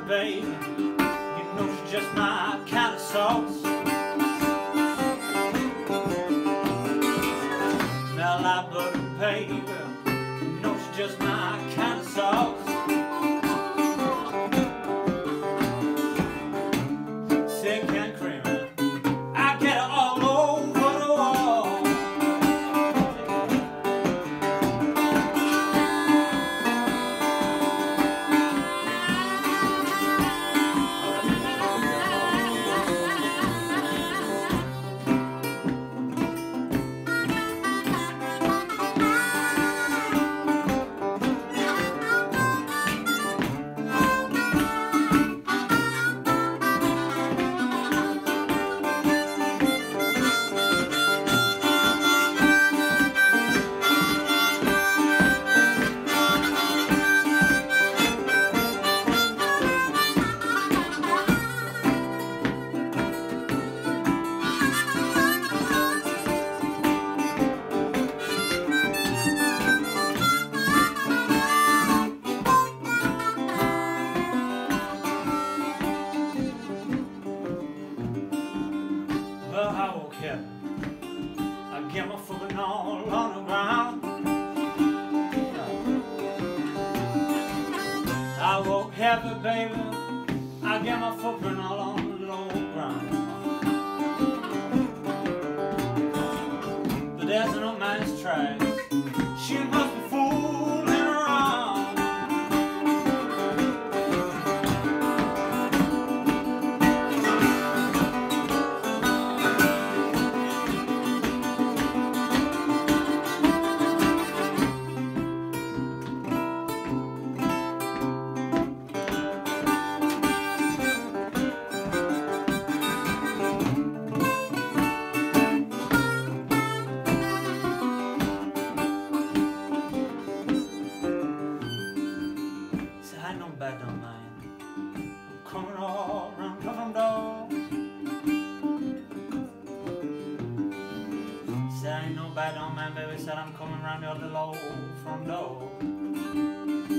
babe. You know she's just my kind of sauce. Smell like butter, babe. You know she's just my kind of sauce. I get my foot all on the ground. I woke heavy, baby. I get my footprint all on the low ground. But there's no man's tracks. ain't no bad on man, baby said I'm coming round your little old from door.